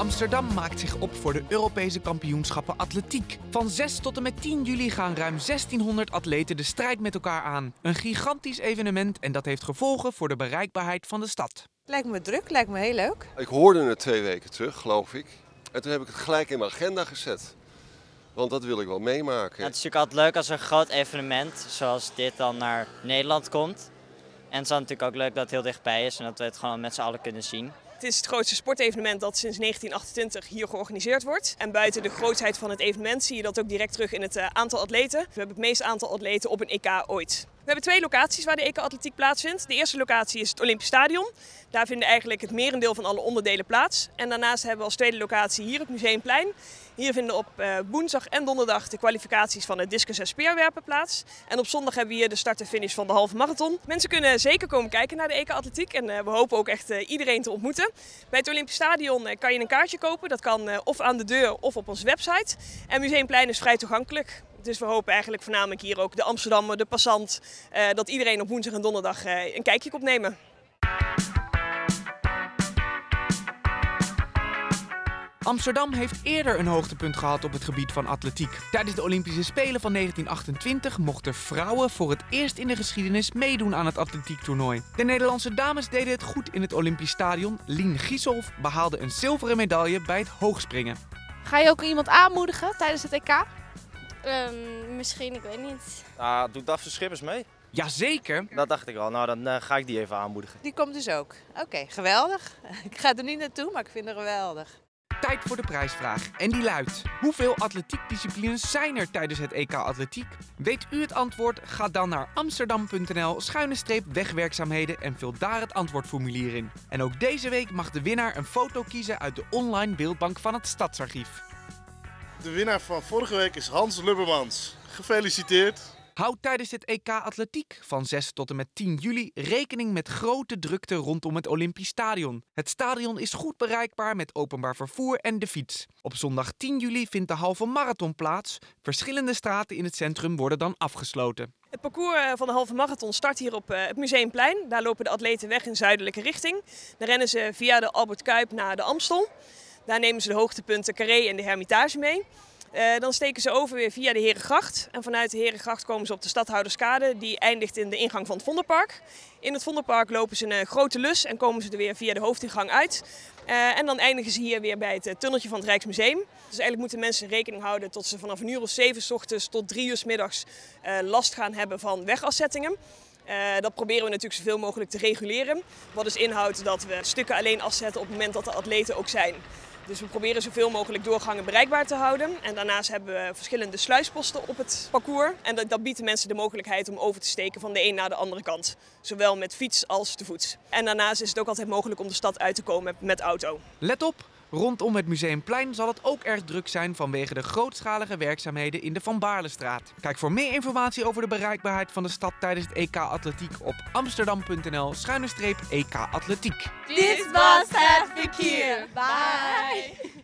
Amsterdam maakt zich op voor de Europese kampioenschappen atletiek. Van 6 tot en met 10 juli gaan ruim 1600 atleten de strijd met elkaar aan. Een gigantisch evenement en dat heeft gevolgen voor de bereikbaarheid van de stad. Lijkt me druk, lijkt me heel leuk. Ik hoorde het twee weken terug, geloof ik. En toen heb ik het gelijk in mijn agenda gezet. Want dat wil ik wel meemaken. Ja, het is natuurlijk altijd leuk als een groot evenement zoals dit dan naar Nederland komt. En het is dan natuurlijk ook leuk dat het heel dichtbij is en dat we het gewoon met z'n allen kunnen zien. Het is het grootste sportevenement dat sinds 1928 hier georganiseerd wordt. En buiten de grootheid van het evenement zie je dat ook direct terug in het eh, aantal atleten. We hebben het meeste aantal atleten op een EK ooit. We hebben twee locaties waar de EK-atletiek plaatsvindt. De eerste locatie is het Olympisch Stadion. Daar vinden eigenlijk het merendeel van alle onderdelen plaats. En daarnaast hebben we als tweede locatie hier het Museumplein. Hier vinden op eh, woensdag en donderdag de kwalificaties van het discus en speerwerpen plaats. En op zondag hebben we hier de start en finish van de halve marathon. Mensen kunnen zeker komen kijken naar de EK-atletiek en eh, we hopen ook echt eh, iedereen te ontmoeten. Bij het Olympisch Stadion kan je een kaartje kopen. Dat kan of aan de deur of op onze website. En Museumplein is vrij toegankelijk. Dus we hopen eigenlijk voornamelijk hier ook de Amsterdammer, de passant, dat iedereen op woensdag en donderdag een kijkje komt nemen. Amsterdam heeft eerder een hoogtepunt gehad op het gebied van atletiek. Tijdens de Olympische Spelen van 1928 mochten vrouwen voor het eerst in de geschiedenis meedoen aan het atletiektoernooi. De Nederlandse dames deden het goed in het Olympisch Stadion. Lien Gieshoff behaalde een zilveren medaille bij het hoogspringen. Ga je ook iemand aanmoedigen tijdens het EK? Um, misschien, ik weet niet. Ah, doet Daphne Schippers mee? Jazeker. Dat dacht ik al. Nou, dan uh, ga ik die even aanmoedigen. Die komt dus ook. Oké, geweldig. Ik ga er niet naartoe, maar ik vind het geweldig. Tijd voor de prijsvraag. En die luidt: Hoeveel atletiekdisciplines zijn er tijdens het EK Atletiek? Weet u het antwoord? Ga dan naar amsterdam.nl schuine streep wegwerkzaamheden en vul daar het antwoordformulier in. En ook deze week mag de winnaar een foto kiezen uit de online beeldbank van het Stadsarchief. De winnaar van vorige week is Hans Lubbermans. Gefeliciteerd! Houd tijdens het EK Atletiek van 6 tot en met 10 juli rekening met grote drukte rondom het Olympisch Stadion. Het stadion is goed bereikbaar met openbaar vervoer en de fiets. Op zondag 10 juli vindt de halve marathon plaats. Verschillende straten in het centrum worden dan afgesloten. Het parcours eh, van de halve marathon start hier op eh, het Museumplein. Daar lopen de atleten weg in zuidelijke richting. Dan rennen ze via de Albert Kuip naar de Amstel. Daar nemen ze de hoogtepunten Carré en de Hermitage mee. Uh, dan steken ze over weer via de Herengracht. En vanuit de Herengracht komen ze op de Stadhouderskade. Die eindigt in de ingang van het Vondelpark. In het Vondelpark lopen ze een grote lus en komen ze er weer via de hoofdingang uit. Uh, en dan eindigen ze hier weer bij het uh, tunneltje van het Rijksmuseum. Dus eigenlijk moeten mensen rekening houden tot ze vanaf een uur of zeven ochtends tot drie uur s middags last gaan hebben van wegafzettingen. Dat proberen we natuurlijk zoveel mogelijk te reguleren. Wat dus inhoudt dat we stukken alleen afzetten op het moment dat de atleten ook zijn. Dus we proberen zoveel mogelijk doorgangen bereikbaar te houden. En daarnaast hebben we verschillende sluisposten op het parcours. En dat, dat biedt de mensen de mogelijkheid om over te steken van de een naar de andere kant. Zowel met fiets als te voet. En daarnaast is het ook altijd mogelijk om de stad uit te komen met auto. Let op! Rondom het Museumplein zal het ook erg druk zijn vanwege de grootschalige werkzaamheden in de Van Baarlestraat. Kijk voor meer informatie over de bereikbaarheid van de stad tijdens het EK Atletiek op amsterdam.nl-EK Atletiek. Dit was het verkeer. Bye!